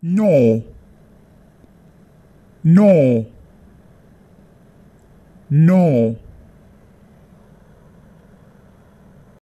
No. No. No.